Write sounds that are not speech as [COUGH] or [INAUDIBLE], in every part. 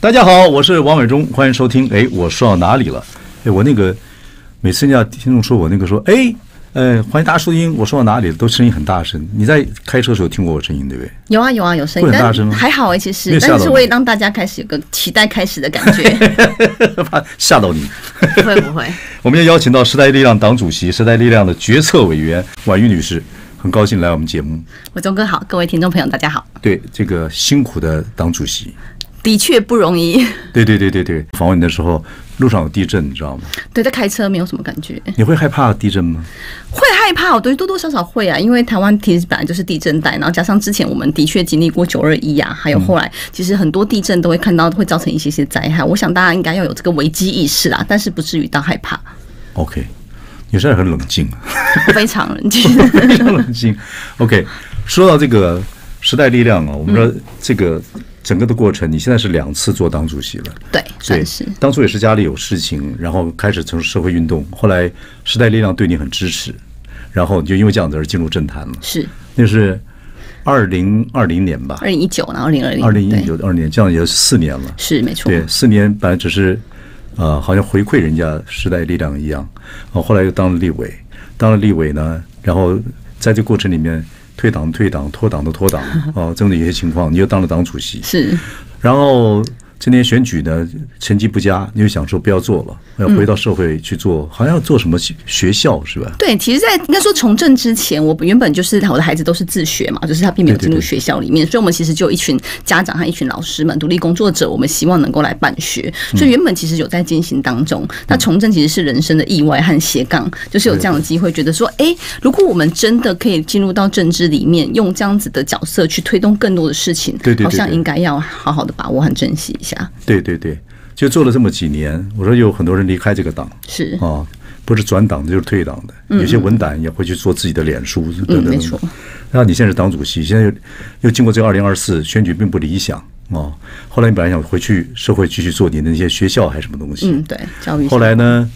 大家好，我是王伟忠，欢迎收听。哎，我说到哪里了？哎，我那个每次人家听众说我那个说，哎，呃，欢迎大家收听。我说到哪里了？都声音很大声。你在开车的时候听过我声音对不对？有啊有啊有声音，会很大声吗还好哎、其实但是我也让大家开始有个期待开始的感觉，怕 [LAUGHS] 吓到你。不会不会，[LAUGHS] 我们要邀请到时代力量党主席、时代力量的决策委员婉玉女士，很高兴来我们节目。伟忠哥好，各位听众朋友大家好，对这个辛苦的党主席，的确不容易，对对对对对，访问你的时候路上有地震，你知道吗？对，在开车没有什么感觉，你会害怕地震吗？会害怕，我对多多少少会啊，因为台湾其实本来就是地震带，然后加上之前我们的确经历过九二一啊，还有后来其实很多地震都会看到会造成一些些灾害，我想大家应该要有这个危机意识啦，但是不至于到害怕，OK，你现在很冷静，非常冷静。[LAUGHS] 非常冷静。OK，说到这个时代力量啊，我们说这个整个的过程，你现在是两次做党主席了。对，对算是，当初也是家里有事情，然后开始从社会运动，后来时代力量对你很支持，然后你就因为这样子而进入政坛了。是那是二零二零年吧，二零一九，然后二零二零，二零一九二年，这样也是四年了。是没错，对，四年本来只是呃，好像回馈人家时代力量一样，哦，后来又当了立委，当了立委呢，然后在这过程里面退党退党，脱党的脱党，哦，[LAUGHS] 这样的一些情况，你又当了党主席，是。然后今年选举呢成绩不佳，你就想说不要做了，要回到社会去做，好像要做什么学学校是吧？对，其实，在应该说从政之前，我原本就是我的孩子都是自学嘛，就是他并没有进入学校里面，所以我们其实就有一群家长和一群老师们、独立工作者，我们希望能够来办学，所以原本其实有在进行当中。那从政其实是人生的意外和斜杠，就是有这样的机会，觉得说，哎，如果我们真的可以进入到政治里面，用这样子的角色去推动更多的事情，对对好像应该要好好的把握和珍惜一下。对对对，就做了这么几年，我说有很多人离开这个党。是，啊，不是转党的就是退党的，有些文胆也会去做自己的脸书等等等嗯没错。等。然后你现在是党主席，现在又又经过这个二零二四选举并不理想哦。后来你本来想回去社会继续做你的那些学校还是什么东西，嗯，对，教育后来呢，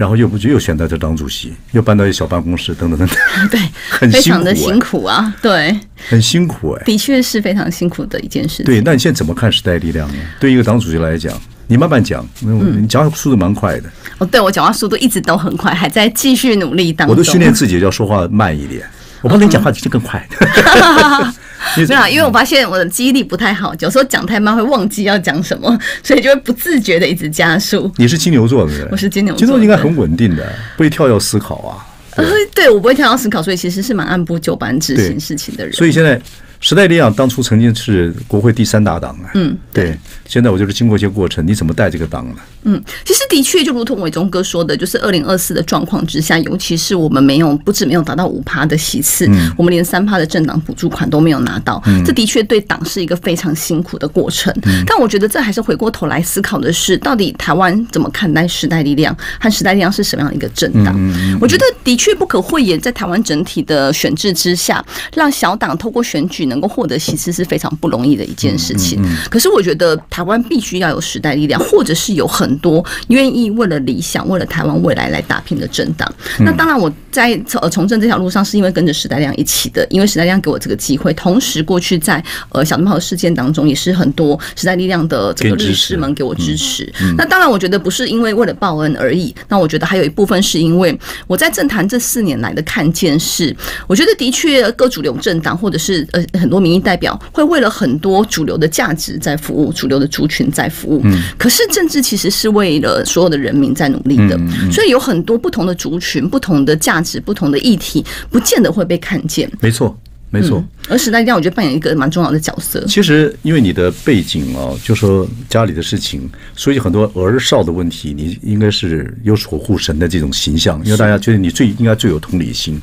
然后又不又选到这党主席，又搬到一小办公室等等等等，[LAUGHS] 对，[LAUGHS] 很非辛苦哎常的辛苦啊，对。很辛苦哎。的确是非常辛苦的一件事情。对，那你现在怎么看时代力量呢？对一个党主席来讲，你慢慢讲，嗯你讲话速度蛮快的，哦，对我讲话速度一直都很快，还在继续努力当中。我都训练自己要说话慢一点。我怕你讲话就更快。你 [LAUGHS] 没有啊，因为我发现我的记忆力不太好，有时候讲太慢会忘记要讲什么，[LAUGHS] 所以就会不自觉的一直加速。你是金牛座的人，我是金牛座金牛座应该很稳定的，不会跳跃思考啊。[LAUGHS] 呃，对我不会跳跃思考，所以其实是蛮按部就班执行事情的人。所以现在时代力量当初曾经是国会第三大党啊，嗯，对。现在我就是经过一些过程，你怎么带这个党呢？嗯，其实的确就如同伟忠哥说的，就是二零二四的状况之下，尤其是我们没有不止没有达到五趴的席次，我们连三趴的政党补助款都没有拿到，这的确对党是一个非常辛苦的过程。但我觉得这还是回过头来思考的是，到底台湾怎么看待时代力量和时代力量是什么样的一个政党？我觉得的确不可讳言，在台湾整体的选制之下，让小党透过选举能够获得席次是非常不容易的一件事情。可是我觉得台湾必须要有时代力量，或者是有很多愿意为了理想、为了台湾未来来打拼的政党。那当然，我在呃从政这条路上是因为跟着时代力量一起的，因为时代力量给我这个机会。同时，过去在呃小灯泡的事件当中，也是很多时代力量的这个律师们给我支持。那当然，我觉得不是因为为了报恩而已。那我觉得还有一部分是因为我在政坛这四年来的看见是，我觉得的确各主流政党或者是呃很多民意代表会为了很多主流的价值在服务，主流的族群在服务。可是政治其实是为了所有的人民在努力的，所以有很多不同的族群、不同的价值、不同的议题，不见得会被看见。没错，没错。而时代力量，我觉得扮演一个蛮重要的角色。其实因为你的背景啊，就说家里的事情，所以很多儿少的问题，你应该是有守护神的这种形象，因为大家觉得你最应该最有同理心。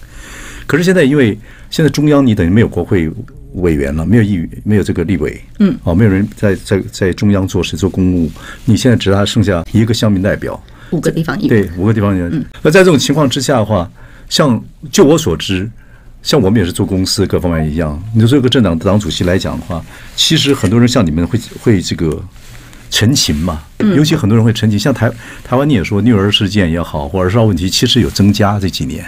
可是现在因为现在中央你等于没有国会委员了，没有议员，没有这个立委，嗯，哦，没有人在在在中央做事做公务，你现在只还剩下一个乡民代表，五个地方议员，对，五个地方议员。那在这种情况之下的话，像就我所知，像我们也是做公司各方面一样，你作为一个政党党主席来讲的话，其实很多人像你们会会这个陈情嘛，尤其很多人会陈情，像台台湾你也说虐儿事件也好，或者儿少问题，其实有增加这几年。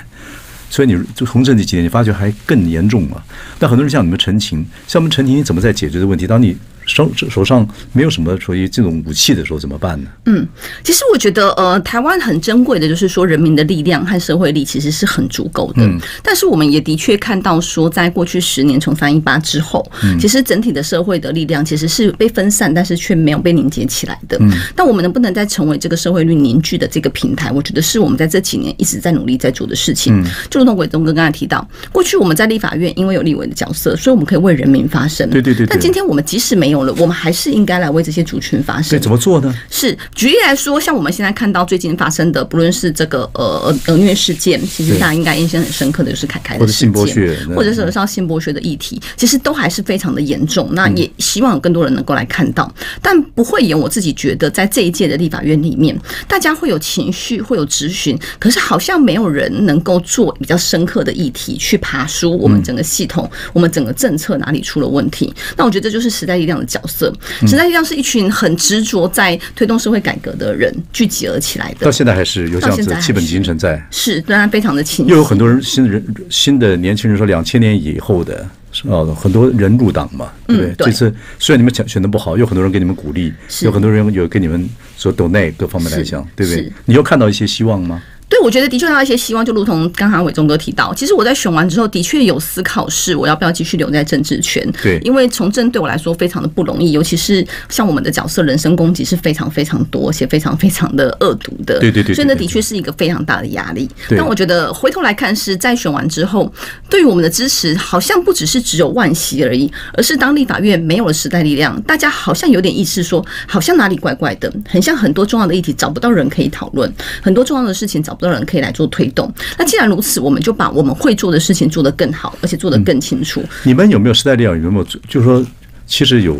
所以你就从政这几年，你发觉还更严重了。但很多人向你们陈情，向我们陈情，你怎么在解决这个问题？当你手手上没有什么属于这种武器的时候怎么办呢？嗯，其实我觉得，呃，台湾很珍贵的就是说，人民的力量和社会力其实是很足够的。嗯，但是我们也的确看到说，在过去十年从三一八之后，其实整体的社会的力量其实是被分散，但是却没有被凝结起来的。嗯，但我们能不能再成为这个社会力凝聚的这个平台？我觉得是我们在这几年一直在努力在做的事情。嗯，就如同伟东哥刚才提到，过去我们在立法院因为有立委的角色，所以我们可以为人民发声。对对对。但今天我们即使没有了，我们还是应该来为这些族群发声。对，怎么做呢？是举例来说，像我们现在看到最近发生的，不论是这个呃呃虐事件，其实大家应该印象很深刻的就是凯凯的事件，或者是像性剥削的议题，其实都还是非常的严重。那也希望有更多人能够来看到，但不会演。我自己觉得，在这一届的立法院里面，大家会有情绪，会有质询，可是好像没有人能够做比较深刻的议题去爬书我们整个系统，我们整个政策哪里出了问题。那我觉得这就是时代力量的角色。时代力量是一群很执着在推动社会改革的人聚集而起来的。到现在还是有这样子基本精神在，是当然非常的清又有很多人新人新的年轻人说，两千年以后的哦，很多人入党嘛，对不对？这次虽然你们选选的不好，有很多人给你们鼓励，有很多人有跟你们说都内各方面来讲，对不对？你又看到一些希望吗？对，我觉得的确有一些希望，就如同刚刚伟忠哥提到，其实我在选完之后，的确有思考是我要不要继续留在政治圈。对，因为从政对我来说非常的不容易，尤其是像我们的角色，人身攻击是非常非常多，而且非常非常的恶毒的。对对对。所以那的确是一个非常大的压力。但我觉得回头来看，是在选完之后，对于我们的支持，好像不只是只有万喜而已，而是当立法院没有了时代力量，大家好像有点意识说，好像哪里怪怪的，很像很多重要的议题找不到人可以讨论，很多重要的事情找不多人可以来做。推动。那既然如此，我们就把我们会做的事情做得更好，而且做得更清楚。你们有没有时代力量？有没有？就是说，其实有。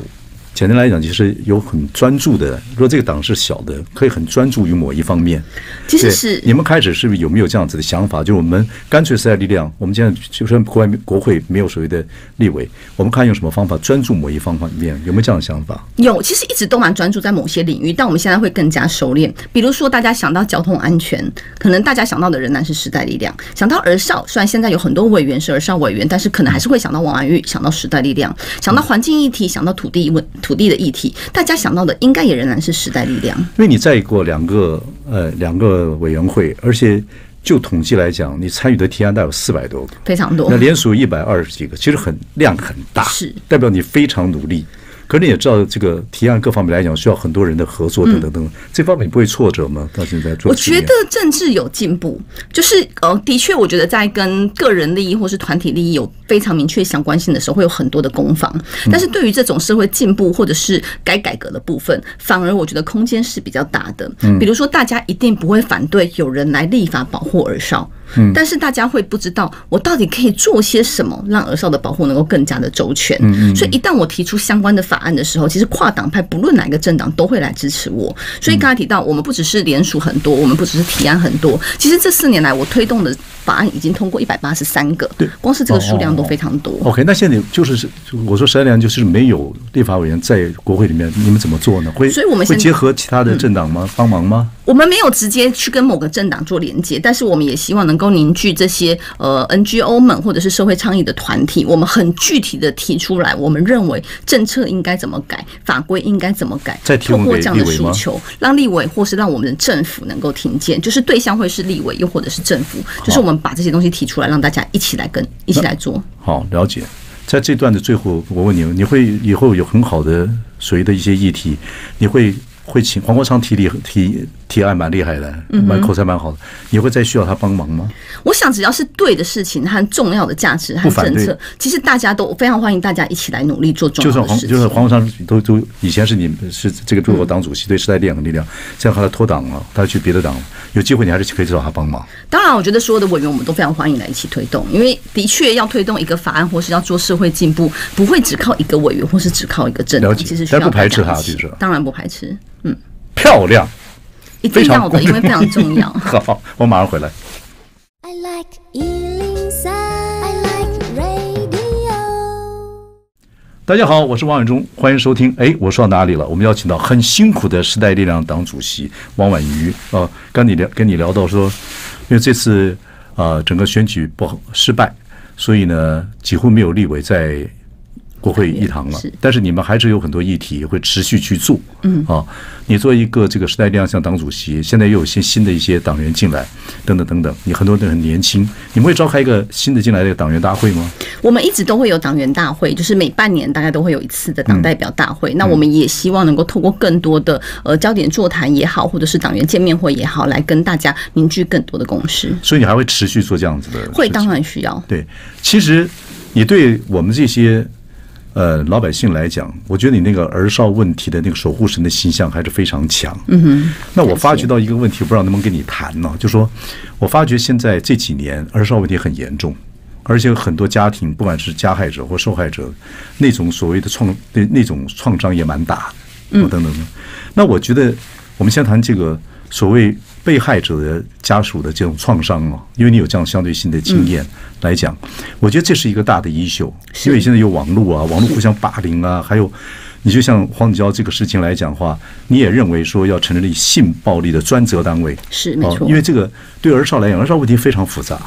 简单来讲，其实有很专注的。如果这个党是小的，可以很专注于某一方面。其实是你们开始是不是有没有这样子的想法？就是我们干脆时代力量，我们现在就算国外国会没有所谓的立委，我们看用什么方法专注某一方方面？有没有这样的想法？有，其实一直都蛮专注在某些领域，但我们现在会更加熟练。比如说，大家想到交通安全，可能大家想到的仍然是时代力量；想到儿少，虽然现在有很多委员是儿少委员，但是可能还是会想到王安玉，想到时代力量；想到环境议题，想到土地问土地的议题。大家想到的应该也仍然是时代力量，因为你在过两个呃两个委员会，而且就统计来讲，你参与的提案大有四百多个，非常多。那连署一百二十几个，其实很量很大，是代表你非常努力。可是你也知道，这个提案各方面来讲，需要很多人的合作，等等等。这方面你不会挫折吗？到现在做，我觉得政治有进步，就是呃，的确，我觉得在跟个人利益或是团体利益有非常明确相关性的时候，会有很多的攻防。但是对于这种社会进步或者是该改革的部分，反而我觉得空间是比较大的。嗯，比如说，大家一定不会反对有人来立法保护儿少。嗯，但是大家会不知道我到底可以做些什么，让儿少的保护能够更加的周全。嗯嗯。所以一旦我提出相关的法案的时候，其实跨党派不论哪个政党都会来支持我。所以刚才提到，我们不只是联署很多，我们不只是提案很多。其实这四年来，我推动的法案已经通过一百八十三个。对，光是这个数量都非常多。OK，那现在就是我说，实际上就是没有立法委员在国会里面，你们怎么做呢？会，所以我们会结合其他的政党吗？帮忙吗？我们没有直接去跟某个政党做连接，但是我们也希望能够凝聚这些呃 NGO 们或者是社会倡议的团体，我们很具体的提出来，我们认为政策应该怎么改，法规应该怎么改，透过这样的诉求，让立委或是让我们的政府能够听见，就是对象会是立委，又或者是政府，就是我们把这些东西提出来，让大家一起来跟一起来做。好，了解。在这段的最后，我问你，你会以后有很好的谁的一些议题，你会？会请黄国昌提理提提案蛮厉害的，蛮口才蛮好的。你会再需要他帮忙吗？我想只要是对的事情和重要的价值和政策，其实大家都非常欢迎大家一起来努力做重要的事情。就算黄就算黄国昌都都以前是你们是这个中国党主席，对时代力量的力量，现在后来脱党了，他去别的党，有机会你还是可以找他帮忙。当然，我觉得所有的委员我们都非常欢迎来一起推动，因为的确要推动一个法案或是要做社会进步，不会只靠一个委员或是只靠一个政党，其实需要不排斥他，就是当然不排斥。嗯，漂亮，一定要的，因为非常重要。[LAUGHS] 好，我马上回来。大家好，我是王伟忠，欢迎收听。哎，我说到哪里了？我们邀请到很辛苦的时代力量党主席王婉瑜啊，跟你聊，跟你聊到说，因为这次啊，整个选举不好失败，所以呢，几乎没有立委在。国会议堂了，但是你们还是有很多议题会持续去做。嗯啊，你作为一个这个时代力量像党主席，现在又有些新的一些党员进来，等等等等，你很多人很年轻，你们会召开一个新的进来的党员大会吗？我们一直都会有党员大会，就是每半年大概都会有一次的党代表大会。那我们也希望能够透过更多的呃焦点座谈也好，或者是党员见面会也好，来跟大家凝聚更多的共识。所以你还会持续做这样子的？会当然需要。对，其实你对我们这些呃老百姓来讲，我觉得你那个儿少问题的那个守护神的形象还是非常强。嗯哼。那我发觉到一个问题，不知道能不能跟你谈呢？就说我发觉现在这几年儿少问题很严重，而且很多家庭，不管是加害者或受害者，那种所谓的创那那种创伤也蛮大，嗯，等等等。那我觉得我们先谈这个所谓被害者的家属的这种创伤啊，因为你有这样相对性的经验来讲，我觉得这是一个大的衣袖，因为现在有网络啊，网络互相霸凌啊，还有你就像黄子佼这个事情来讲的话，你也认为说要成立性暴力的专责单位，哦是没错，因为这个对儿少来讲，儿少问题非常复杂，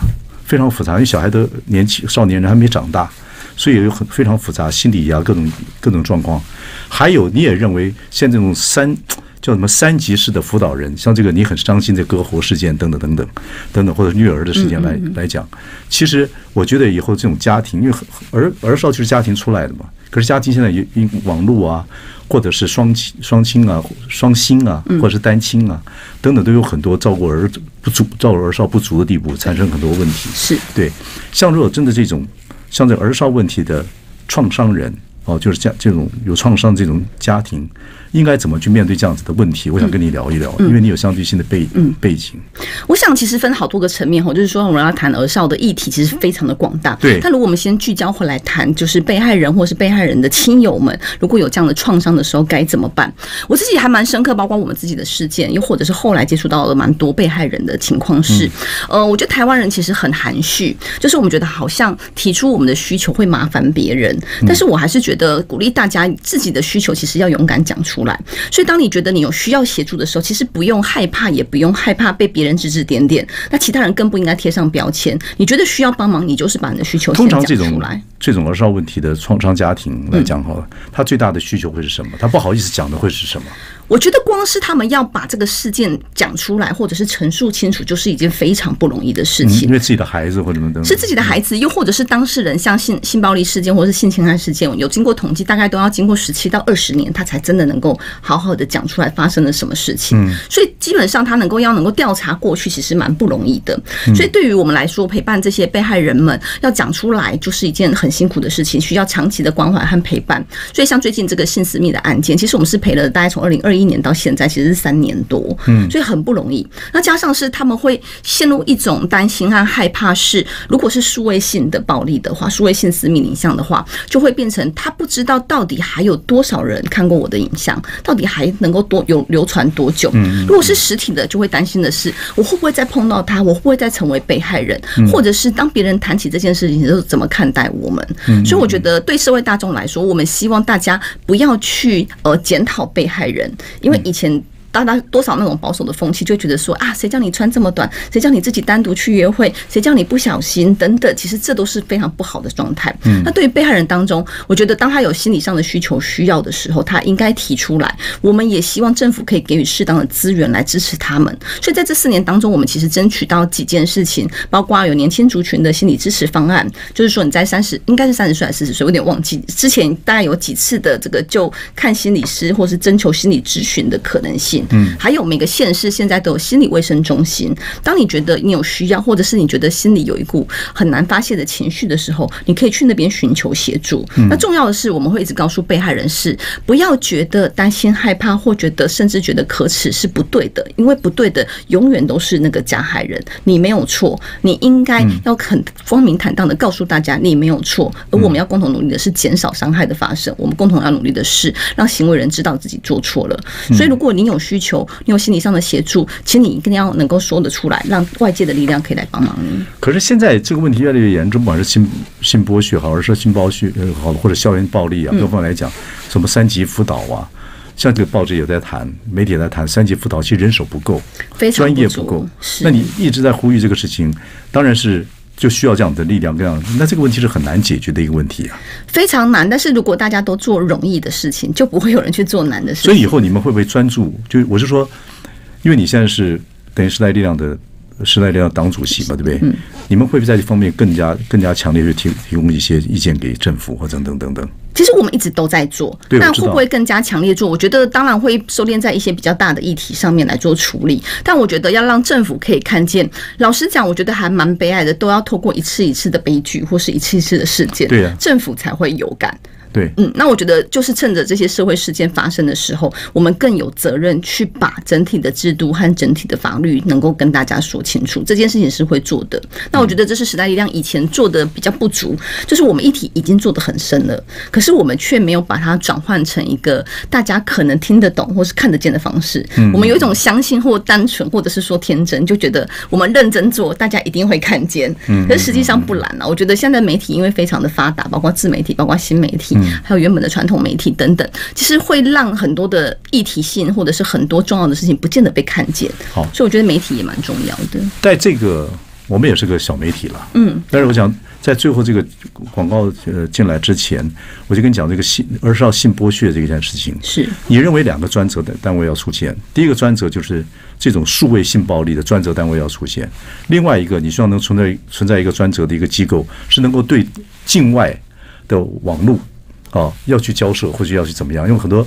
非常复杂，因为小孩的年轻少年人还没长大，所以有很非常复杂心理啊各种各种状况。还有你也认为像这种三叫什么三级式的辅导人，像这个你很伤心的割喉事件等等等等等等，或者虐儿的事件来来讲，其实我觉得以后这种家庭，因为很儿儿少就是家庭出来的嘛，可是家庭现在因因网络啊。或者是双亲、双亲啊、双薪啊，或者是单亲啊，等等，都有很多照顾儿不足、照顾儿少不足的地步，产生很多问题。是对，像如果真的这种像这儿少问题的创伤人哦，就是家这种有创伤这种家庭，应该怎么去面对这样子的问题？我想跟你聊一聊，因为你有相对性的背背景。我想其实分好多个层面哈，就是说我们要谈儿少的议题，其实非常的广大。对但如果我们先聚焦回来谈，就是被害人或是被害人的亲友们，如果有这样的创伤的时候该怎么办？我自己还蛮深刻，包括我们自己的事件，又或者是后来接触到了蛮多被害人的情况是，呃，我觉得台湾人其实很含蓄，就是我们觉得好像提出我们的需求会麻烦别人，但是我还是觉得鼓励大家自己的需求其实要勇敢讲出来。所以当你觉得你有需要协助的时候，其实不用害怕，也不用害怕被别人指指点点。那其他人更不应该贴上标签。你觉得需要帮忙，你就是把你的需求通常这种出来。这种儿少问题的创伤家庭来讲好了，他最大的需求会是什么？他不好意思讲的会是什么？我觉得光是他们要把这个事件讲出来，或者是陈述清楚，就是一件非常不容易的事情因。为自己的孩子或者什么等等，是自己的孩子，又或者是当事人，像性性暴力事件或者是性侵害事件，有经过统计，大概都要经过十七到二十年，他才真的能够好好的讲出来发生了什么事情。所以基本上他能够要能够调查过去，其实蛮不容易的。所以对于我们来说，陪伴这些被害人们要讲出来，就是一件很辛苦的事情，需要长期的关怀和陪伴。所以像最近这个性私密的案件，其实我们是陪了大概从二零二一年到现在，其实是三年多，嗯，所以很不容易。那加上是他们会陷入一种担心和害怕是，如果是数位性的暴力的话，数位性私密影像的话，就会变成他不知道到底还有多少人看过我的影像，到底还能够多有流传多久。如果是实体的，就会担心的是，我会不会再碰到他，我会不会再成为被害人，或者是当别人谈起这件事情的时候，怎么看待我们？所以我觉得对社会大众来说，我们希望大家不要去呃检讨被害人，因为以前。大家多少那种保守的风气，就觉得说啊，谁叫你穿这么短，谁叫你自己单独去约会，谁叫你不小心等等，其实这都是非常不好的状态。嗯那对于被害人当中，我觉得当他有心理上的需求需要的时候，他应该提出来。我们也希望政府可以给予适当的资源来支持他们。所以在这四年当中，我们其实争取到几件事情，包括有年轻族群的心理支持方案，就是说你在三十应该是三十岁还是四十岁，我有点忘记。之前大概有几次的这个就看心理师或是征求心理咨询的可能性。嗯，还有每个县市现在都有心理卫生中心。当你觉得你有需要，或者是你觉得心里有一股很难发泄的情绪的时候，你可以去那边寻求协助。那重要的是，我们会一直告诉被害人是不要觉得担心、害怕，或觉得甚至觉得可耻是不对的，因为不对的永远都是那个加害人。你没有错，你应该要很光明坦荡的告诉大家你没有错，而我们要共同努力的是减少伤害的发生。我们共同要努力的是让行为人知道自己做错了。所以，如果你有需求，你有心理上的协助，其实你一定要能够说得出来，让外界的力量可以来帮忙你。可是现在这个问题越来越严重，不管是性性剥削好，还是说性剥削呃好，或者校园暴力啊，各方面来讲，什么三级辅导啊，像这个报纸也在谈，媒体也在谈，三级辅导其实人手不够，非常专业不够。那你一直在呼吁这个事情，当然是就需要这样的力量，这样那这个问题是很难解决的一个问题啊。非常难。但是如果大家都做容易的事情，就不会有人去做难的事情。所以以后你们会不会专注？就我是说，因为你现在是等于时代力量的时代力量党主席嘛，对不对？嗯。你们会不会在这方面更加更加强烈去提提供一些意见给政府或等等等等？其实我们一直都在做，对但会不会更加强烈做？我觉得当然会收敛在一些比较大的议题上面来做处理。但我觉得要让政府可以看见，老实讲，我觉得还蛮悲哀的，都要透过一次一次的悲剧或是一次一次的事件，对啊政府才会有感。对，嗯，那我觉得就是趁着这些社会事件发生的时候，我们更有责任去把整体的制度和整体的法律能够跟大家说清楚。这件事情是会做的。那我觉得这是时代力量以前做的比较不足，就是我们议题已经做得很深了，可是我们却没有把它转换成一个大家可能听得懂或是看得见的方式。嗯我们有一种相信或单纯，或者是说天真，就觉得我们认真做，大家一定会看见。可是实际上不然啊。我觉得现在媒体因为非常的发达，包括自媒体，包括新媒体。还有原本的传统媒体等等，其实会让很多的议题性或者是很多重要的事情不见得被看见。好，所以我觉得媒体也蛮重要的。在这个我们也是个小媒体了，嗯，但是我想在最后这个广告呃进来之前，我就跟你讲这个性儿少性剥削这件事情。是你认为两个专责的单位要出现，第一个专责就是这种数位性暴力的专责单位要出现，另外一个你希望能存在存在一个专责的一个机构，是能够对境外的网络啊要去交涉或者要去怎么样，因为很多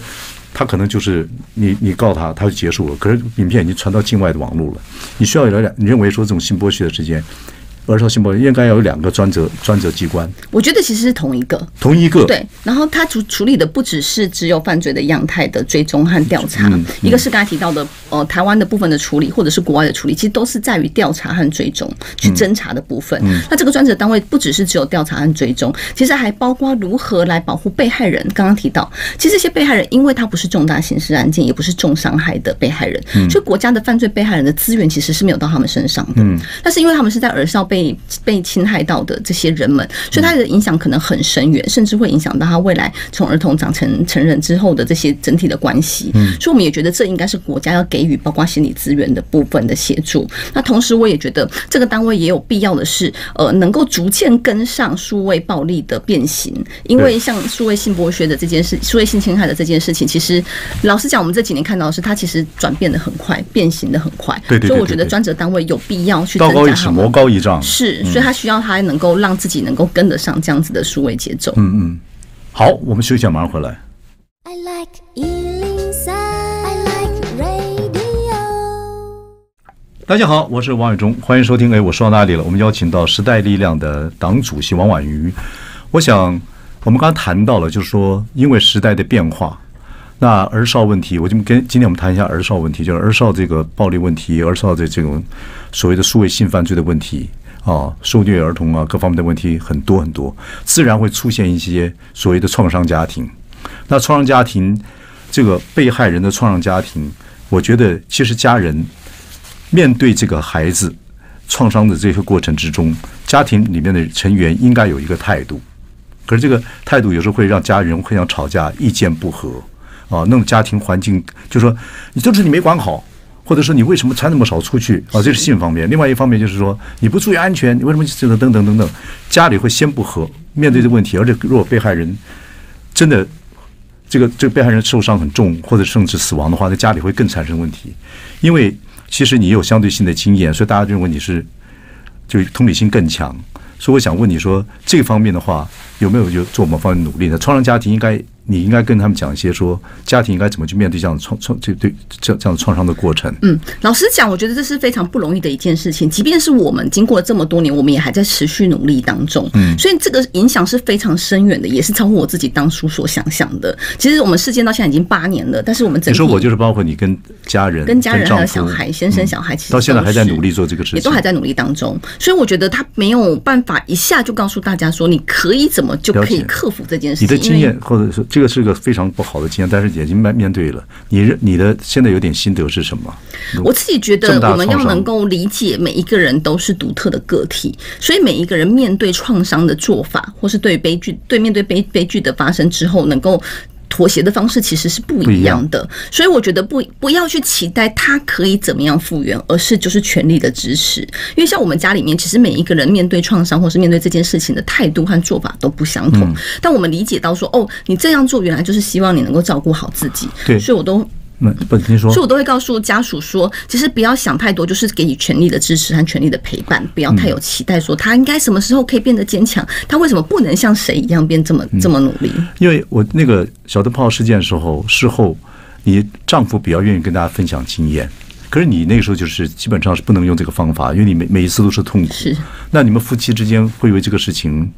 他可能就是你你告诉他他就结束了，可是影片已经传到境外的网络了，你需要有点你认为说这种性剥削的事件。儿少性暴力应该要有两个专责专责机关，我觉得其实是同一个。同一个对，然后他处处理的不只是只有犯罪的样态的追踪和调查，嗯一个是刚才提到的呃台湾的部分的处理，或者是国外的处理，其实都是在于调查和追踪去嗯侦查的部分。那这个专责单位不只是只有调查和追踪，其实还包括如何来保护被害人。刚刚提到，其实这些被害人，因为他不是重大刑事案件，也不是重伤害的被害人，嗯所以国家的犯罪被害人的资源其实是没有到他们身上的。但是因为他们是在儿少被被被侵害到的这些人们，所以他的影响可能很深远，甚至会影响到他未来从儿童长成成人之后的这些整体的关系。嗯所以我们也觉得这应该是国家要给予包括心理资源的部分的协助。那同时，我也觉得这个单位也有必要的是，呃，能够逐渐跟上数位暴力的变形，因为像数位性剥削的这件事，数位性侵害的这件事情，其实老实讲，我们这几年看到的是它其实转变的很快，变形的很快。对对对所以我觉得专责单位有必要去道增高一尺魔。高一丈。是，所以他需要他能够让自己能够跟得上这样子的数位节奏。嗯嗯好，我们休息一下，马上回来。I like Ealing Sound. I like radio. 大家好，我是王伟忠，欢迎收听。哎，我说到哪里了？我们邀请到时代力量的党主席王婉瑜。我想，我们刚刚谈到了，就是说，因为时代的变化，那儿少问题，我就跟今天我们谈一下儿少问题，就是儿少这个暴力问题，儿少的这种所谓的数位性犯罪的问题啊，受虐儿童啊，各方面的问题很多很多，自然会出现一些所谓的创伤家庭。那创伤家庭，这个被害人的创伤家庭，我觉得其实家人面对这个孩子创伤的这个过程之中，家庭里面的成员应该有一个态度。可是这个态度有时候会让家人互相吵架，意见不合啊，弄得家庭环境就说你就是你没管好，或者说你为什么穿那么少出去啊？这是性方面。另外一方面就是说你不注意安全，你为什么这个等等等等，家里会先不和，面对这个问题，而且如果被害人真的这个这个被害人受伤很重，或者甚至死亡的话，在家里会更产生问题，因为其实你有相对性的经验，所以大家认为你是就同理心更强。所以我想问你说，这方面的话有没有就做某方面努力呢？创伤家庭应该你应该跟他们讲一些说，家庭应该怎么去面对这样的创创这对这这样的创伤的过程。嗯，老实讲，我觉得这是非常不容易的一件事情。即便是我们经过了这么多年，我们也还在持续努力当中。嗯，所以这个影响是非常深远的，也是超乎我自己当初所想象的。其实我们事件到现在已经八年了，但是我们整体你说我就是包括你跟家人、跟家人还有小孩、先生小孩，其实到现在还在努力做这个事情，也都还在努力当中。所以我觉得他没有办法一下就告诉大家说你可以怎么就可以克服这件事情。你的经验，或者说这个是个非常不好的经验，但是已经面面对了。你认你的现在有点心得是什么？我自己觉得我们要能够理解每一个人都是独特的个体，所以每一个人面对创伤的做法，或是对悲剧对面对悲悲剧的发生之后，能够。妥协的方式其实是不一样的。所以我觉得不不要去期待他可以怎么样复原，而是就是全力的支持。因为像我们家里面，其实每一个人面对创伤或是面对这件事情的态度和做法都不相同。但我们理解到说，哦，你这样做原来就是希望你能够照顾好自己。对所以我都。那不听说所以我都会告诉家属说，其实不要想太多，就是给予全力的支持和全力的陪伴，不要太有期待，说他应该什么时候可以变得坚强，他为什么不能像谁一样变这么这么努力？因为我那个小灯泡事件的时候，事后你丈夫比较愿意跟大家分享经验，可是你那个时候就是基本上是不能用这个方法，因为你每每一次都是痛苦。是，那你们夫妻之间会为这个事情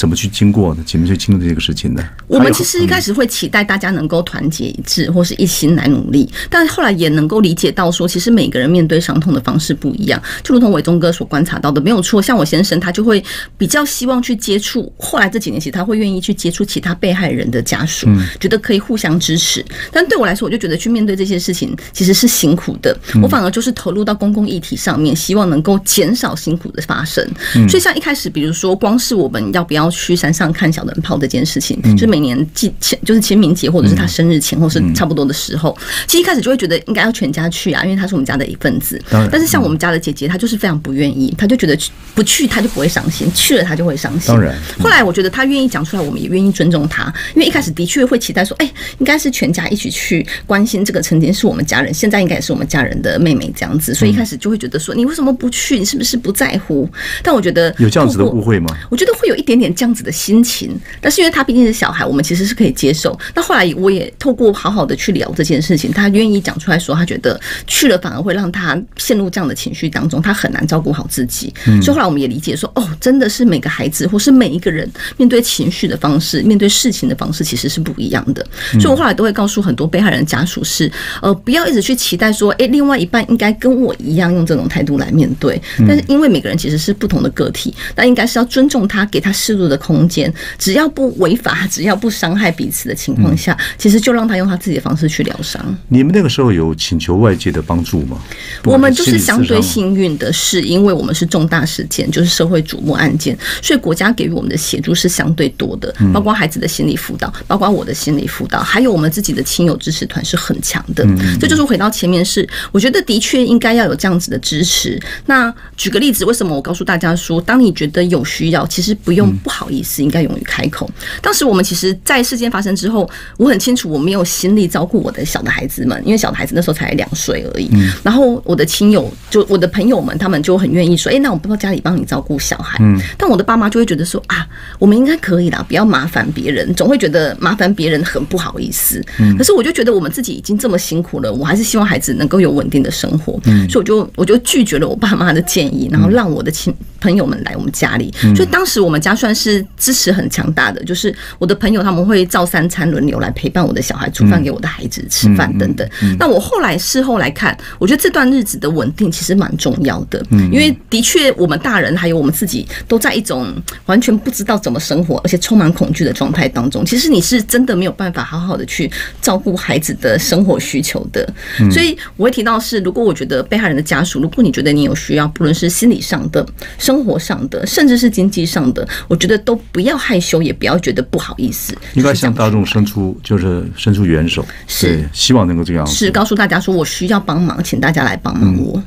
怎么去经过的？怎么去经历这个事情呢？我们其实一开始会期待大家能够团结一致，或是一心来努力，但后来也能够理解到说，其实每个人面对伤痛的方式不一样。就如同伟忠哥所观察到的，没有错。像我先生，他就会比较希望去接触，后来这几年其实他会愿意去接触其他被害人的家属，觉得可以互相支持。但对我来说，我就觉得去面对这些事情其实是辛苦的，我反而就是投入到公共议题上面，希望能够减少辛苦的发生。所以像一开始，比如说光是我们要不要去山上看小灯泡这件事情，就是每年祭前就是清明节或者是他生日前，后是差不多的时候，其实一开始就会觉得应该要全家去啊，因为他是我们家的一份子。但是像我们家的姐姐，她就是非常不愿意，她就觉得去不去她就不会伤心，去了她就会伤心。当然后来我觉得她愿意讲出来，我们也愿意尊重她，因为一开始的确会期待说，哎，应该是全家一起去关心这个曾经是我们家人，现在应该也是我们家人的妹妹这样子，所以一开始就会觉得说，你为什么不去？你是不是不在乎？但我觉得有这样子的误会吗？我觉得会有一点点这样子的心情，但是因为他毕竟是小孩，我们其实是可以接受。那后来我也透过好好的去聊这件事情，他愿意讲出来说，他觉得去了反而会让他陷入这样的情绪当中，他很难照顾好自己。嗯所以后来我们也理解说，哦，真的是每个孩子或是每一个人面对情绪的方式、面对事情的方式其实是不一样的。嗯所以我后来都会告诉很多被害人的家属是，呃，不要一直去期待说，诶，另外一半应该跟我一样用这种态度来面对。嗯但是因为每个人其实是不同的个体，那应该是要尊重他，给他适度的空间，只要不违法，只要不伤害彼此的情况下，其实就让他用他自己的方式去疗伤。你们那个时候有请求外界的帮助吗？我们就是相对幸运的是，因为我们是重大事件，就是社会瞩目案件，所以国家给予我们的协助是相对多的，嗯包括孩子的心理辅导，包括我的心理辅导，还有我们自己的亲友支持团是很强的。嗯这就是回到前面是，我觉得的确应该要有这样子的支持。那举个例子，为什么我告诉大家说，当你觉得有需要，其实不用不好意思，应该勇于开口。当时我们其实，在事件发生之后，我很清楚我没有心力照顾我的小的孩子们，因为小的孩子那时候才两岁而已。然后我的亲友就我的朋友们，他们就很愿意说，哎、那我不到家里帮你照顾小孩。但我的爸妈就会觉得说啊，我们应该可以啦，不要麻烦别人，总会觉得麻烦别人很不好意思。可是我就觉得我们自己已经这么辛苦了，我还是希望孩子能够有稳定的生活，所以我就我就拒绝了我爸妈的建议，然后让我的亲朋友们来我们家里。所以当时我们家算是支持很强大的，就是我的朋友他们会照三餐轮流来陪伴我的小孩，煮饭给我的孩子吃饭等等。那我后来事后来看，我觉得这段日子的稳定其实蛮重要的，因为的确我们大人还有我们自己都在一种完全不知道怎么生活，而且充满恐惧的状态当中。其实你是真的没有办法好好的去照顾孩子的生活需求的。所以我会提到是，如果我觉得被害人的家属，如果你觉得你有需要，不论是心理上的、生活上的，甚至是经济上的，我觉得都不要害羞，也不要觉得不好意思，应该向大众伸出，就是伸出援手，是对，希望能够这样子。是告诉大家说我需要帮忙，请大家来帮忙我。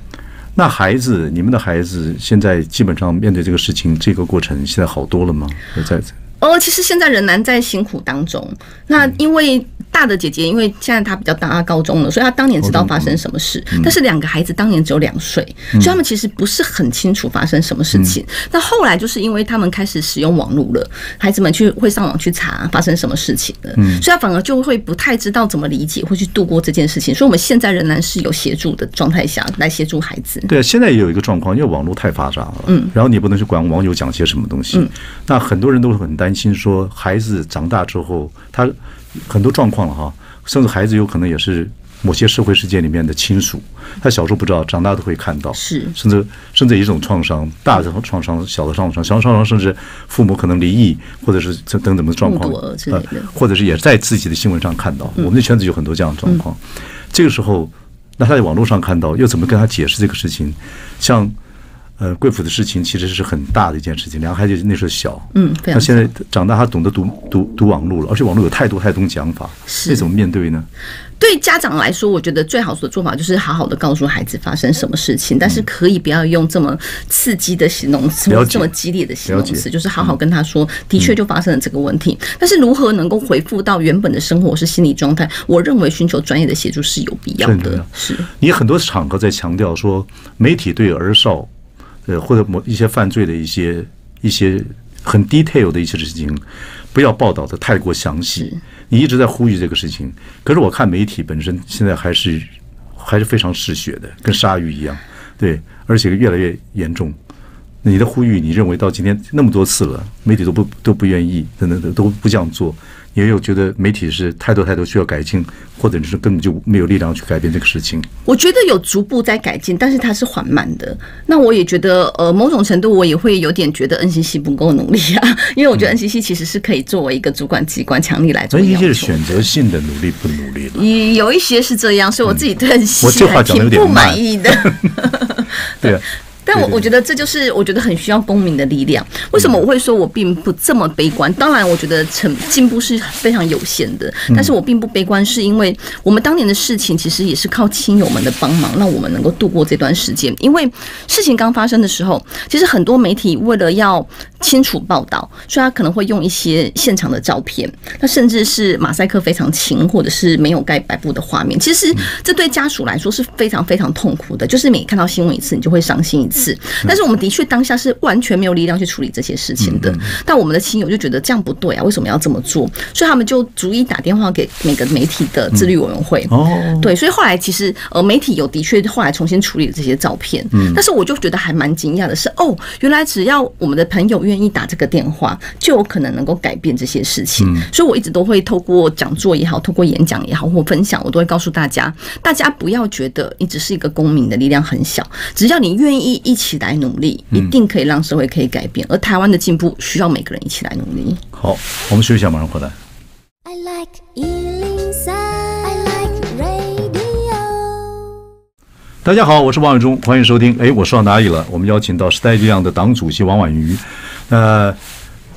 那孩子，你们的孩子现在基本上面对这个事情，这个过程现在好多了吗？在哦，其实现在仍然在辛苦当中。那因为大的姐姐，因为现在她比较大，她高中了，所以她当年知道发生什么事。但是两个孩子当年只有两岁，所以他们其实不是很清楚发生什么事情。那后来就是因为他们开始使用网络了，孩子们去会上网去查发生什么事情了，所以他反而就会不太知道怎么理解或去度过这件事情。所以我们现在仍然是有协助的状态下来协助孩子。对，现在也有一个状况，因为网络太发达了，嗯，然后你不能去管网友讲些什么东西，嗯那很多人都很担心说，孩子长大之后，他很多状况了哈，甚至孩子有可能也是某些社会事件里面的亲属，他小时候不知道，长大都会看到，是。甚至甚至一种创伤，大的创伤、小的创伤，小的创伤甚至父母可能离异，或者是这等等的状况。呃或者是也在自己的新闻上看到，我们的圈子有很多这样的状况，这个时候。那他在网络上看到，又怎么跟他解释这个事情？像呃，贵府的事情其实是很大的一件事情。两个孩子那时候小，嗯非常那现在长大，他懂得读读读网络了，而且网络有太多太多讲法，是这怎么面对呢？对家长来说，我觉得最好的做法就是好好的告诉孩子发生什么事情，但是可以不要用这么刺激的形容词，这么激烈的形容词，就是好好跟他说，的确就发生了这个问题。但是如何能够回复到原本的生活是心理状态，我认为寻求专业的协助是有必要的。是你很多场合在强调说，媒体对儿少，呃，或者某一些犯罪的一些一些很 detail 的一些事情，不要报道的太过详细。你一直在呼吁这个事情，可是我看媒体本身现在还是还是非常嗜血的，跟鲨鱼一样，对，而且越来越严重。你的呼吁，你认为到今天那么多次了，媒体都不都不愿意，等等等都不这样做，也有觉得媒体是太多太多需要改进，或者是根本就没有力量去改变这个事情。我觉得有逐步在改进，但是它是缓慢的。那我也觉得，呃，某种程度我也会有点觉得 NCC 不够努力啊，因为我觉得 NCC 其实是可以作为一个主管机关强力来做那要求。一些是选择性的努力不努力了。也有一些是这样，所以我自己对我 NCC 这话还挺不讲得有点慢满意的。[LAUGHS] 对啊，但我我觉得这就是我觉得很需要公民的力量。为什么我会说我并不这么悲观？当然，我觉得成进步是非常有限的，嗯但是我并不悲观，是因为我们当年的事情其实也是靠亲友们的帮忙，让我们能够度过这段时间。因为事情刚发生的时候，其实很多媒体为了要清楚报道，所以他可能会用一些现场的照片，那甚至是马赛克非常轻，或者是没有盖白布的画面。其实这对家属来说是非常非常痛苦的，就是每看到新闻一次，你就会伤心一次。但是我们的确当下是完全没有力量去处理这些事情的。但我们的亲友就觉得这样不对啊，为什么要这么做？所以他们就逐一打电话给每个媒体的自律委员会。哦，对，所以后来其实呃，媒体有的确后来重新处理了这些照片，嗯，但是我就觉得还蛮惊讶的是，哦，原来只要我们的朋友愿意打这个电话，就有可能能够改变这些事情。所以我一直都会透过讲座也好，透过演讲也好，或分享，我都会告诉大家，大家不要觉得你只是一个公民的力量很小，只要你愿意一起来努力，一定可以让社会可以改变。而台湾的进步需要每个人一起来努力。好，我们休息一下，马上回来。I like 大家好，我是王伟忠，欢迎收听。哎，我说到哪里了？我们邀请到时代力量的党主席王婉瑜。那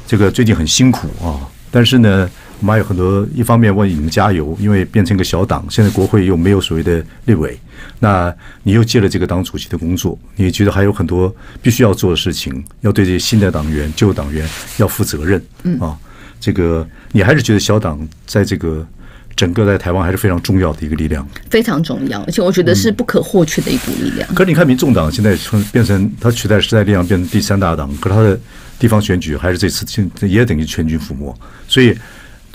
这个最近很辛苦啊，但是呢，我们还有很多，一方面为你们加油，因为变成一个小党，现在国会又没有所谓的立委，那你又接了这个党主席的工作，你觉得还有很多必须要做的事情，要对这些新的党员、旧党员要负责任啊。这个你还是觉得小党在这个整个在台湾还是非常重要的一个力量。非常重要，而且我觉得是不可或缺的一股力量。可是你看，民众党现在从变成它取代时代力量变成第三大党，可是他的地方选举还是这次也等于全军覆没，所以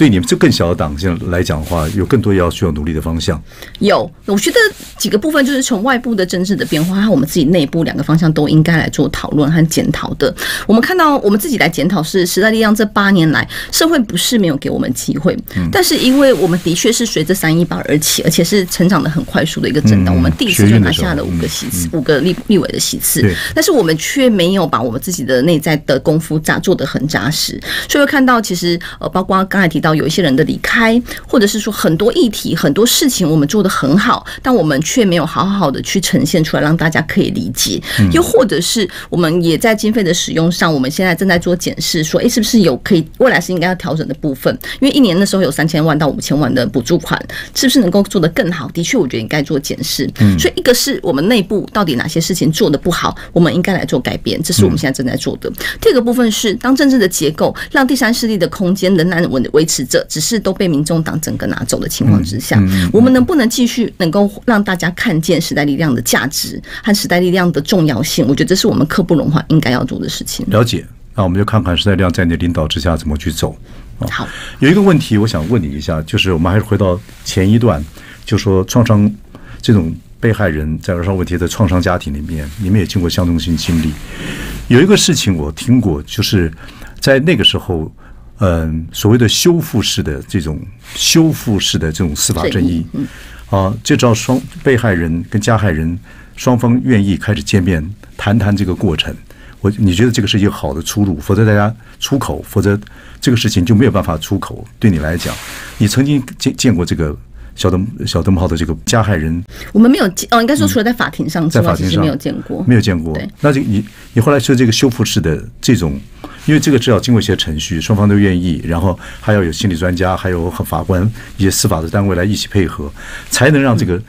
对你们这更小的党现在来讲的话，有更多要需要努力的方向。有，我觉得几个部分就是从外部的政治的变化和我们自己内部两个方向都应该来做讨论和检讨的。我们看到我们自己来检讨是时代力量这八年来，社会不是没有给我们机会，嗯。但是因为我们的确是随着三一八而起，而且是成长的很快速的一个政党，嗯我们第一次就拿下了五个席次，五个立立委的席次，但是我们却没有把我们自己的内在的功夫扎做得很扎实，所以会看到其实呃，包括刚才提到有一些人的离开，或者是说很多议题、很多事情我们做的很好，但我们却没有好好的去呈现出来，让大家可以理解。又或者是我们也在经费的使用上，我们现在正在做检视，说，诶，是不是有可以未来是应该要调整的部分？因为一年的时候有三千万到五千万的补助款，是不是能够做得更好？的确，我觉得应该做检视。所以一个是我们内部到底哪些事情做得不好，我们应该来做改变，这是我们现在正在做的。第二个部分是，当政治的结构让第三势力的空间仍然稳维持着，只是都被民众党整个拿走的情况之下，我们能不能继续能够让大家看见时代力量的价值和时代力量的重要性？我觉得这是我们刻不容缓应该要做的事情。了解，那我们就看看时代力量在你的领导之下怎么去走。好，有一个问题，我想问你一下，就是我们还是回到前一段，就说创伤这种被害人在儿少问题的创伤家庭里面，你们也经过相同性经历。有一个事情我听过，就是在那个时候，嗯，所谓的修复式的这种修复式的这种司法正义，啊，这只要双被害人跟加害人双方愿意开始见面谈谈这个过程，我你觉得这个是一个好的出路，否则大家出口，否则这个事情就没有办法出口。对你来讲，你曾经见见过这个小灯小灯泡的这个加害人。我们没有见，哦，应该说除了在法庭上在法庭上。没有见过，没有见过。对。那就你你后来说这个修复式的这种，因为这个至少经过一些程序，双方都愿意，然后还要有心理专家，还有法官一些司法的单位来一起配合，才能让这个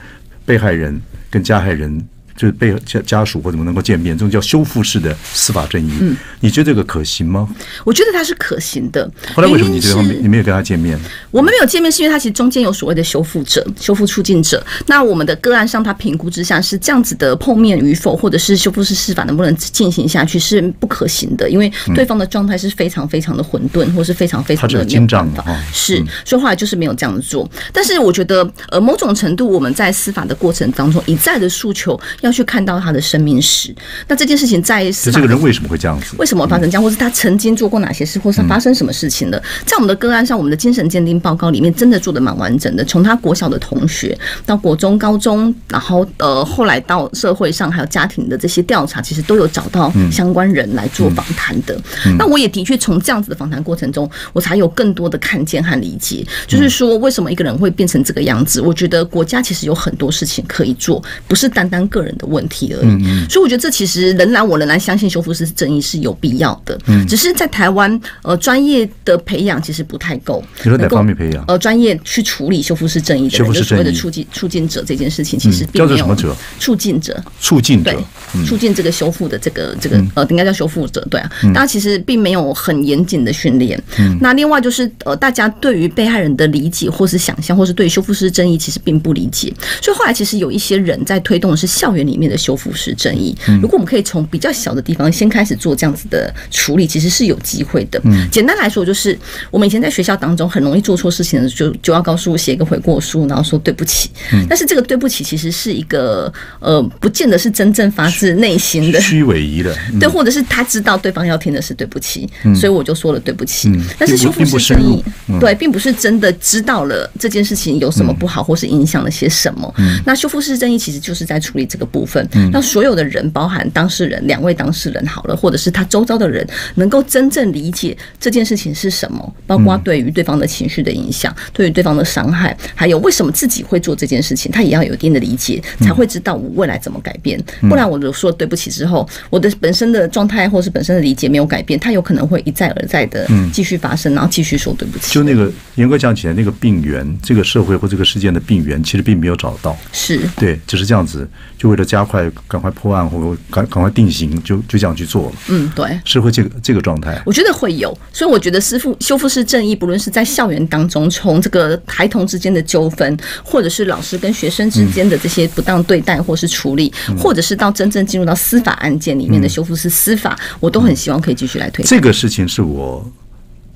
被害人跟加害人。就是被家家属或怎么能够见面，这种叫修复式的司法正义。嗯，你觉得这个可行吗？我觉得它是可行的。后来为什么你这方面你没有跟他见面？我们没有见面，是因为他其实中间有所谓的修复者、修复促进者。那我们的个案上，他评估之下是这样子的碰面与否，或者是修复式司法能不能进行下去是不可行的，因为对方的状态是非常非常的混沌，或是非常非常的紧张的是，所以后来就是没有这样子做。但是我觉得，呃，某种程度我们在司法的过程当中一再的诉求要去看到他的生命史。那这件事情在这个人为什么会这样子？为什么发生这样，或是他曾经做过哪些事，或是发生什么事情的？在我们的个案上，我们的精神鉴定报告里面真的做的蛮完整的，从他国小的同学到国中、高中，然后呃后来到社会上还有家庭的这些调查，其实都有找到相关人来做访谈的。那我也的确从这样子的访谈过程中，我才有更多的看见和理解，就是说为什么一个人会变成这个样子？我觉得国家其实有很多事情可以做，不是单单个人的问题而已。所以我觉得这其实仍然我仍然相信修复式正义是有必要的，只是在台湾呃专业的培养其实不太够。你说哪方面培养？呃，专业去处理修复师正义的就所谓的促进促进者这件事情，其实嗯并没有叫做什么者？促进者，促进者对，促进这个修复的这个这个嗯呃，应该叫修复者，对啊。大家其实并没有很严谨的训练。嗯那另外就是呃，大家对于被害人的理解或是想象，或是对修复式正义，其实并不理解。所以后来其实有一些人在推动的是校园里面的修复式正义。嗯如果我们可以从比较小的地方先开始做这样子的处理，其实是有机会的。嗯简单来说，就是我们以前在学校当中很容易做错事情的，就就要告诉我写一个悔过书，然后说对不起。嗯但是这个对不起其实是一个呃，不见得是真正发自内心的。虚伪仪的，嗯对，或者是他知道对方要听的是对不起，所以我就说了对不起。但是修复式正义，对，并不是真的知道了这件事情有什么不好，或是影响了些什么。那修复式正义其实就是在处理这个部分，让所有的人，包含当事人、两位当事人好了，或者是他周遭的人，能够真正理解这件事情是什么，包括对于对方的情绪的影响，对于对方的伤害，还有为什么自己会做这件事情，他也要有一定的理解，才会知道我未来怎么改变。不然我就说对不起之后，我的本身的状态或是本身的理解没有改变，他有可能会一再而再的继续发生，然后继续说对不起。就那个严格讲起来，那个病源，这个社会或这个事件的病源，其实并没有找到。是对，只是这样子，就为了加快、赶快破案或赶赶快定刑，就就这样去做了，嗯，对。是会这个这个状态。我觉得会有，所以我觉得师傅修复式正义，不论是在校园当中，从这个孩童之间的纠纷，或者是老师跟学生之间的这些不当对待或是处理，或者是到真正进入到司法案件里面的修复式司法，我都很希望可以继续来推。这个事情是我，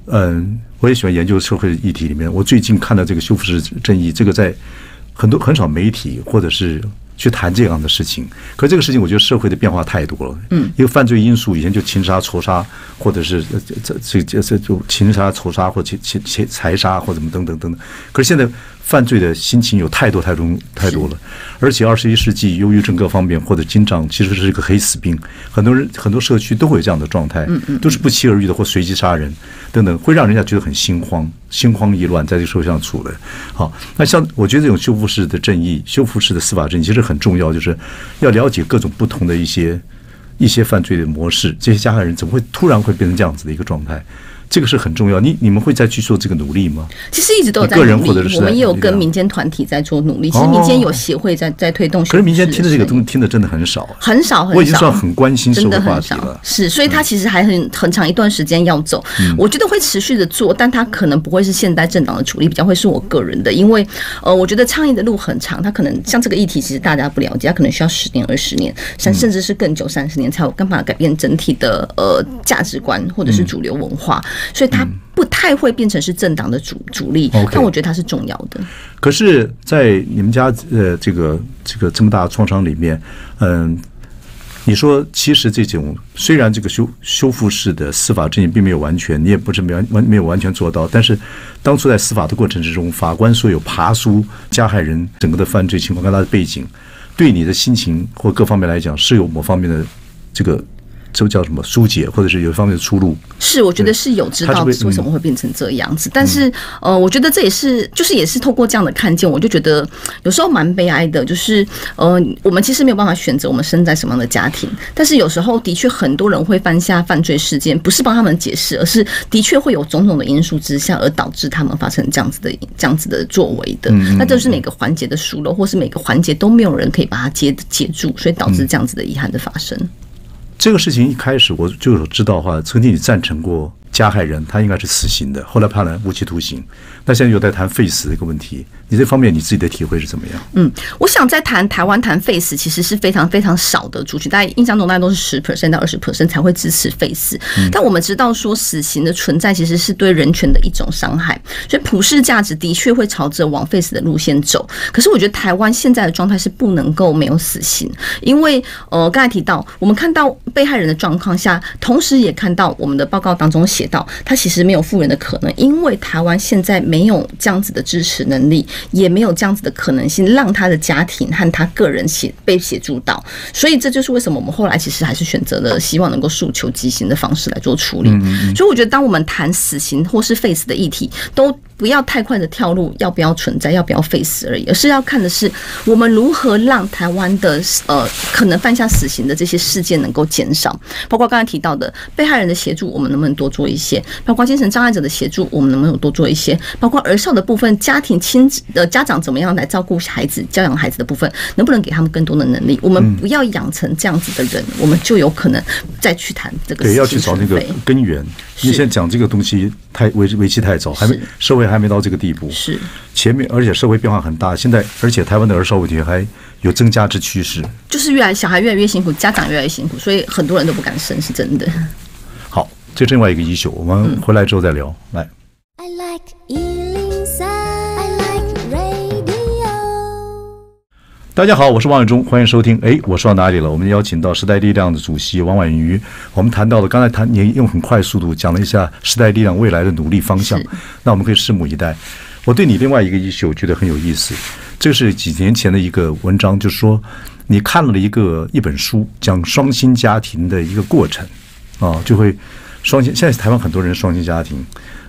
嗯，我也喜欢研究社会议题里面，我最近看到这个修复式正义，这个在很多很少媒体或者是去谈这样的事情。可这个事情，我觉得社会的变化太多了。嗯，一个犯罪因素以前就情杀、仇杀，或者是呃这这这这就情杀、仇杀或情情情财杀或怎么等等等等。可是现在犯罪的心情有太多太多太多了，而且二十一世纪忧郁症各方面或者精障其实是一个黑死病，很多人很多社区都会有这样的状态，都是不期而遇的或随机杀人等等，会让人家觉得很心慌、心慌意乱，在这个社会上处的。好，那像我觉得这种修复式的正义、修复式的司法正义其实很重要，就是要了解各种不同的一些一些犯罪的模式，这些加害人怎么会突然会变成这样子的一个状态？这个是很重要。你你们会再去做这个努力吗？其实一直都有在你个人努力，或者是我们也有跟民间团体在做努力。其实民间有协会在在推动。可是民间听的这个东西听的真的很少，很少很少，我已经算很关心社真会的很少话题了。嗯是，所以它其实还很很长一段时间要走。我觉得会持续的做，但它可能不会是现代政党的主力，比较会是我个人的，因为呃，我觉得倡议的路很长，它可能像这个议题，其实大家不了解，它可能需要十年、二十年，甚甚至是更久三十年，才有办法改变整体的呃价值观或者是主流文化，所以他不太会变成是政党的主主力但我觉得它是重要的。可是，在你们家呃这个这个这么大的创伤里面，嗯，你说其实这种虽然这个修修复式的司法正义并没有完全，你也不是没完完没有完全做到，但是当初在司法的过程之中，法官所有爬书加害人整个的犯罪情况跟他的背景，对你的心情或各方面来讲是有某方面的这个这叫什么疏解，或者是有一方面的出路。是，我觉得是有知道为什么会变成这样子，但是呃，我觉得这也是就是也是透过这样的看见，我就觉得有时候蛮悲哀的，就是呃，我们其实没有办法选择我们生在什么样的家庭，但是有时候的确很多人会犯下犯罪事件，不是帮他们解释，而是的确会有种种的因素之下而导致他们发生这样子的这样子的作为的。那这是每个环节的疏漏，或是每个环节都没有人可以把它接接住，所以导致这样子的遗憾的发生。这个事情一开始我就有知道的话，曾经你赞成过加害人，他应该是死刑的，后来判了无期徒刑。那现在又在谈废死的一个问题，你这方面你自己的体会是怎么样？嗯，我想在谈台湾谈 face 其实是非常非常少的族群，大家印象中大概都是十 percent 到二十 percent 才会支持 face。但我们知道说死刑的存在其实是对人权的一种伤害，所以普世价值的确会朝着往 face 的路线走。可是我觉得台湾现在的状态是不能够没有死刑，因为呃刚才提到我们看到被害人的状况下，同时也看到我们的报告当中写到他其实没有复原的可能，因为台湾现在没有这样子的支持能力，也没有这样子的可能性，让他的家庭和他个人协被协助到。所以这就是为什么我们后来其实还是选择了希望能够诉求极刑的方式来做处理。所以我觉得，当我们谈死刑或是 face 的议题，都不要太快的跳入要不要存在、要不要 face 而已，而是要看的是我们如何让台湾的呃可能犯下死刑的这些事件能够减少，包括刚才提到的被害人的协助，我们能不能多做一些？包括精神障碍者的协助，我们能不能多做一些？包括儿少的部分，家庭亲子的家长怎么样来照顾孩子、教养孩子的部分，能不能给他们更多的能力？我们不要养成这样子的人，我们就有可能再去谈这个对，要去找那个根源。你现在讲这个东西太为为期太早，还没社会还没到这个地步。是前面而且社会变化很大，现在而且台湾的儿少问题还有增加之趋势。就是越来小孩越来越辛苦，家长越来越辛苦，所以很多人都不敢生，是真的。好，这是另外一个 issue，我们回来之后再聊。来，I like 大家好，我是王伟忠，欢迎收听。哎，我说到哪里了？我们邀请到时代力量的主席王婉瑜。我们谈到了，刚才谈你用很快速度讲了一下时代力量未来的努力方向，那我们可以拭目以待。我对你另外一个 issue 我觉得很有意思，这是几年前的一个文章，就是说你看了一个一本书，讲双薪家庭的一个过程啊，就会双薪。现在台湾很多人双薪家庭，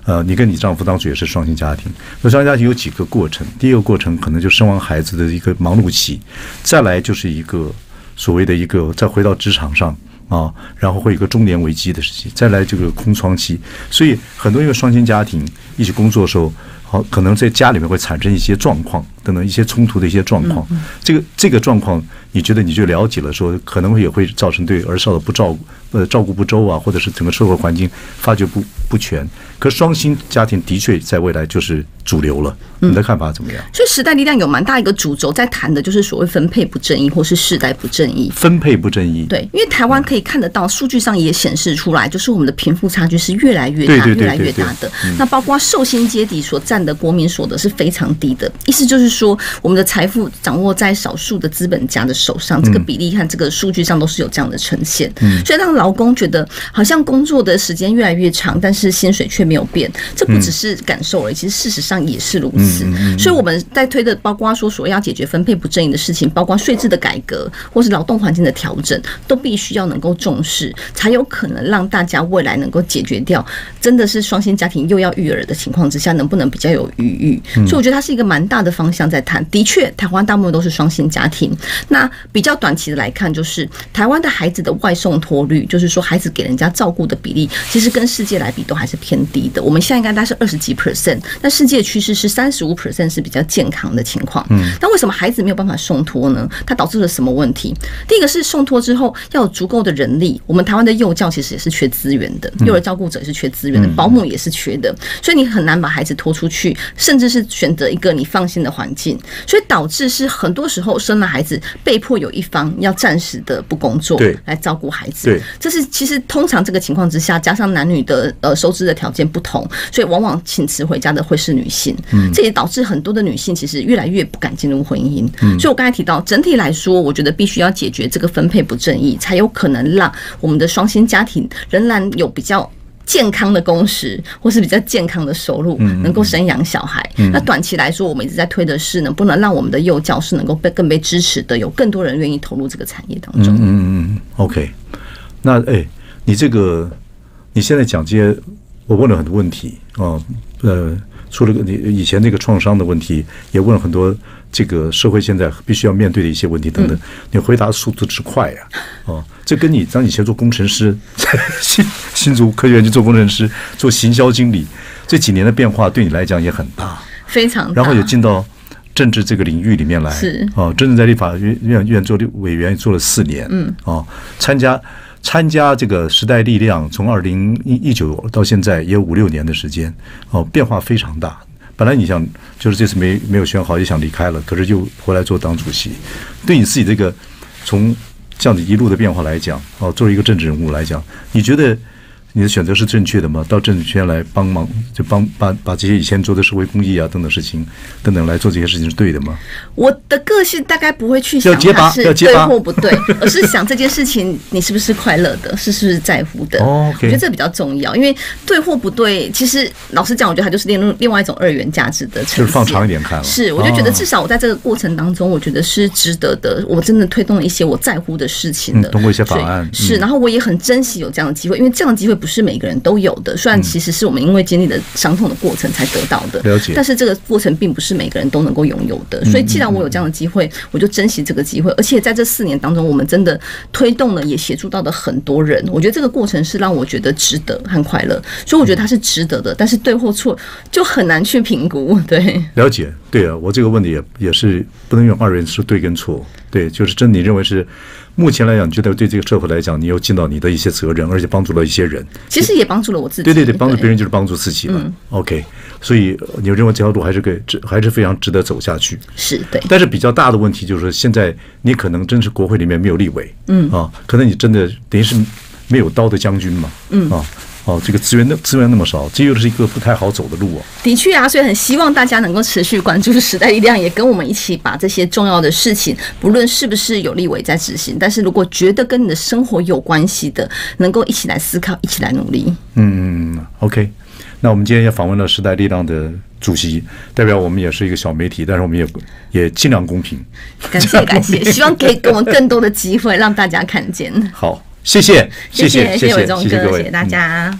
呃，你跟你丈夫当初也是双亲家庭。那双亲家庭有几个过程？第一个过程可能就生完孩子的一个忙碌期，再来就是一个所谓的一个再回到职场上啊，然后会有一个中年危机的时期，再来这个空窗期。所以很多因为双亲家庭一起工作的时候，好可能在家里面会产生一些状况等等一些冲突的一些状况。这个这个状况，你觉得你就了解了说，可能也会造成对儿少的不照顾，呃，照顾不周啊，或者是整个社会环境发掘不不全。可双薪家庭的确在未来就是主流了，你的看法怎么样？所以时代力量有蛮大一个主轴在谈的就是所谓分配不正义或是世代不正义。分配不正义，对，因为台湾可以看得到，数据上也显示出来，就是我们的贫富差距是越来越大、越来越大的。那包括受薪阶级所占的国民所得是非常低的，意思就是说，我们的财富掌握在少数的资本家的手上，这个比例和这个数据上都是有这样的呈现。所以让劳工觉得好像工作的时间越来越长，但是薪水却没有变，这不只是感受而已，其实事实上也是如此。所以我们在推的，包括说所谓要解决分配不正义的事情，包括税制的改革或是劳动环境的调整，都必须要能够重视，才有可能让大家未来能够解决掉，真的是双薪家庭又要育儿的情况之下，能不能比较有余裕？所以我觉得它是一个蛮大的方向在谈。的确，台湾大部分都是双薪家庭。那比较短期的来看，就是台湾的孩子的外送托率，就是说孩子给人家照顾的比例，其实跟世界来比都还是偏低的。我们现在应该大概是二十几 percent，但世界趋势是三十五 percent 是比较健康的情况。嗯，那为什么孩子没有办法送托呢？它导致了什么问题？第一个是送托之后要有足够的人力，我们台湾的幼教其实也是缺资源的，幼儿照顾者也是缺资源的，保姆也是缺的，所以你很难把孩子拖出去，甚至是选择一个你放心的环境，所以导致是很多时候生了孩子，被迫有一方要暂时的不工作，对。来照顾孩子，对。这是其实通常这个情况之下，加上男女的呃收支的条件不同，所以往往请辞回家的会是女性，嗯，这也导致很多的女性其实越来越不敢进入婚姻。嗯，所以我刚才提到，整体来说，我觉得必须要解决这个分配不正义，才有可能让我们的双薪家庭仍然有比较。健康的工时，或是比较健康的收入，能够生养小孩。那短期来说，我们一直在推的是，能不能让我们的幼教是能够被更被支持的，有更多人愿意投入这个产业当中。嗯嗯嗯，OK。那哎，你这个你现在讲这些，我问了很多问题啊，呃，除了你以前那个创伤的问题，也问了很多这个社会现在必须要面对的一些问题等等。你回答速度之快呀、哦，这跟你当以前做工程师，在 [LAUGHS] 新新竹科学园去做工程师，做行销经理，这几年的变化对你来讲也很大。非常。然后也进到政治这个领域里面来，是哦，真正在立法院院院做委员做了四年，嗯，哦，参加参加这个时代力量，从二零一一九到现在也有五六年的时间，哦，变化非常大。本来你想就是这次没没有选好，也想离开了，可是又回来做党主席，对你自己这个从这样子一路的变化来讲，哦，作为一个政治人物来讲，你觉得？你的选择是正确的吗？到政治圈来帮忙，就帮把把这些以前做的社会公益啊等等事情等等来做这些事情是对的吗？我的个性大概不会去想它是对或不对，而是想这件事情你是不是快乐的，是是不是在乎的。我觉得这比较重要，因为对或不对，其实老实讲，我觉得它就是另另外一种二元价值的呈现。就是放长一点看了是，我就觉得哦至少我在这个过程当中，我觉得是值得的。我真的推动了一些我在乎的事情的，嗯通过一些法案是，嗯然后我也很珍惜有这样的机会，因为这样的机会不是每个人都有的。虽然其实是我们因为经历了伤痛的过程才得到的，了解但是这个过程并不是每个人都能够拥有的。所以既然我有这样的机会，我就珍惜这个机会。而且在这四年当中，我们真的推动了，也协助到的很多人。我觉得这个过程是让我觉得值得和快乐，所以我觉得它是值得的。但是对或错就很难去评估。对，了解，对啊，我这个问题也也是不能用二元说对跟错，对，就是真你认为是目前来讲，你觉得对这个社会来讲，你又尽到你的一些责任，而且帮助了一些人，其实也帮助了我自己。对对对，帮助别人就是帮助自己了。OK，所以呃你认为这条路还是可以，值还是非常值得走下去。是对。但是比较大的问题就是说，现在你可能真是国会里面没有立委，嗯啊，可能你真的等于是没有刀的将军嘛，嗯啊。哦，这个资源那资源那么少，这又是一个不太好走的路哦。的确啊，所以很希望大家能够持续关注时代力量，也跟我们一起把这些重要的事情，不论是不是有立委在执行，但是如果觉得跟你的生活有关系的，能够一起来思考，一起来努力。嗯，OK。那我们今天也访问了时代力量的主席，代表我们也是一个小媒体，但是我们也也尽量公平。感谢感谢，希望可以给我们更多的机会，让大家看见。好，谢谢，谢谢谢，谢伟忠哥，谢谢大嗯家。